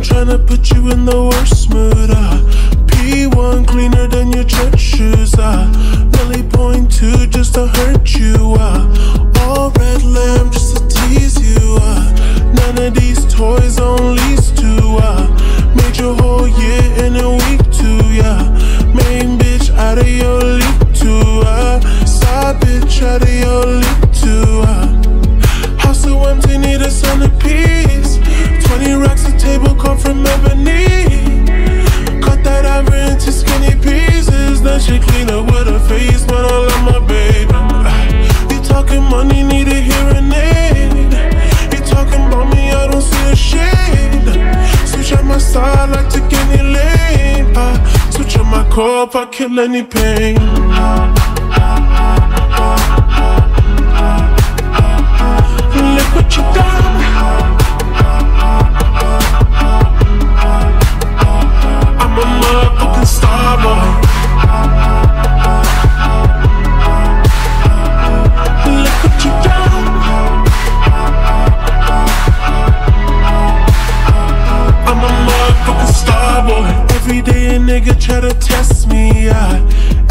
tryna put you in the worst mood. Uh. P1 cleaner than your church shoes. Uh. Nelly point two just to hurt you. Uh. Up with her face, but I love my baby. Uh, you talking money, need a hearing aid. You talking about me, I don't see a shade. Switch on my side, like take any lane. I switch on my core, I kill any pain. Look what you done. Nigga try to test me, yeah.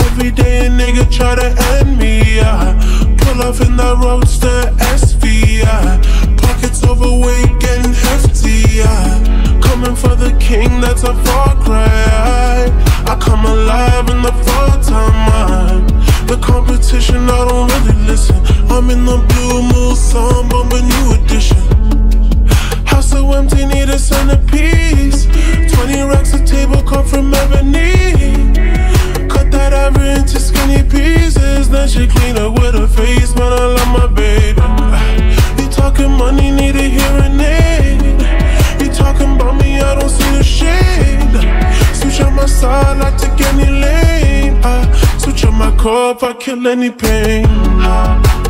Every day a nigga try to end me, yeah. Pull off in the roadster SV, yeah. Pockets overweight, getting hefty, yeah. Coming for the king, that's a far cry. I come alive in the fall time. The competition, I don't really listen. I'm in the blue moon, song, but a new edition. House so empty, need a centerpiece. 20 racks a table come from ebony. Cut that ever into skinny pieces. Then she clean up with her face, but I love my baby. You talking money, need a hearing aid. You talking about me, I don't see the shade. Switch on my side, I take any lane. I switch on my core, I kill any pain.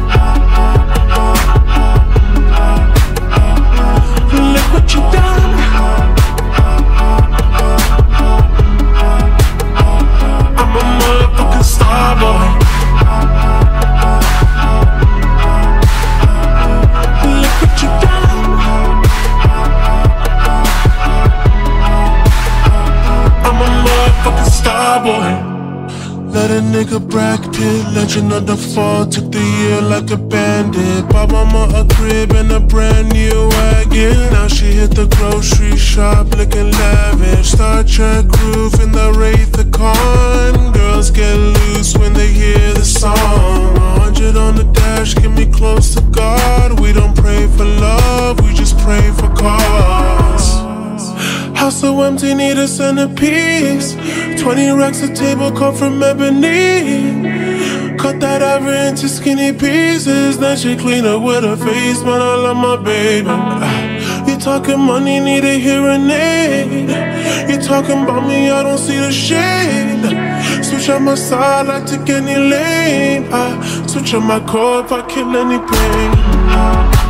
Let a nigga Brad legend of the fall, took the year like a bandit. Bought mama a crib and a brand new wagon. Now she hit the grocery shop looking lavish. Star Trek groove in the Wraith the Con. Girls get loose when they hear the song. 100 on the dash, get me close to God. So empty, need a centerpiece. 20 racks a table come from ebony. Cut that ever into skinny pieces. Then she clean up with her face, but I love my baby. Ah, you talking money, need a hearing aid. You talking about me, I don't see the shade. Switch on my side, I take any lane. I switch on my core if I kill any pain. Look